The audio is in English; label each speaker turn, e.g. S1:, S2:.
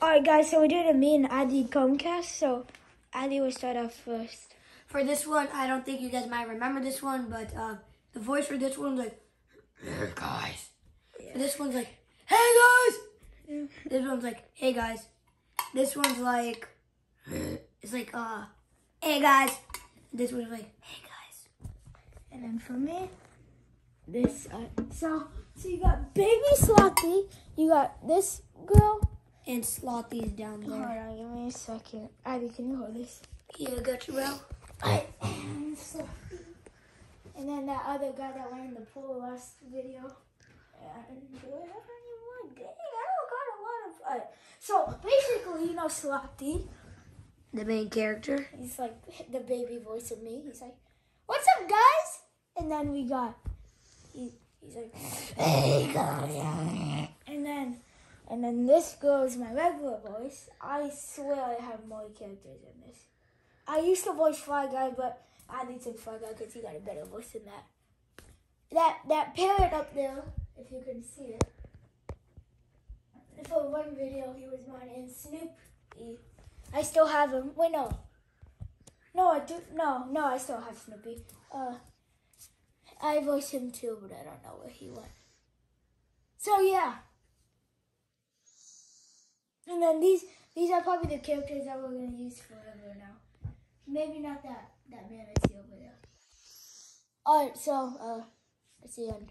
S1: All right, guys. So we did a me and Adi Comcast. So Adi will start off first.
S2: For this one, I don't think you guys might remember this one, but uh, the voice for this one's like, "Hey guys." For this one's like, "Hey guys." This one's like, "Hey guys." This one's like, it's like, uh, "Hey guys." This one's like, "Hey guys."
S1: And then for me, this. Uh, so so you got baby Slothy. You got this girl.
S2: And slot these down
S1: Hold
S2: there.
S1: on, give me a second. Adi, can you hold this?
S2: Yeah, got you, bro.
S1: I am Slothy. And then that other guy that went in the pool last video. And do I have any more? Dang, I don't got a lot of. Uh, so basically, you know Slothy.
S2: The main character.
S1: He's like the baby voice of me. He's like, "What's up, guys?" And then we got, he, he's like, "Hey guys," and then, and then this girl is my regular voice. I swear I have more characters in this. I used to voice Fly Guy, but I need to Fly Guy because he got a better voice than that. That that parrot up there, if you can see it. For one video, he was mine, and Snoopy. I still have him. Wait, no. No, I do. No, no, I still have Snoopy. Uh, I voiced him too, but I don't know where he went. So yeah. And then these these are probably the characters that we're gonna use forever now. Maybe not that that man I see over there. All right, so uh, that's the end.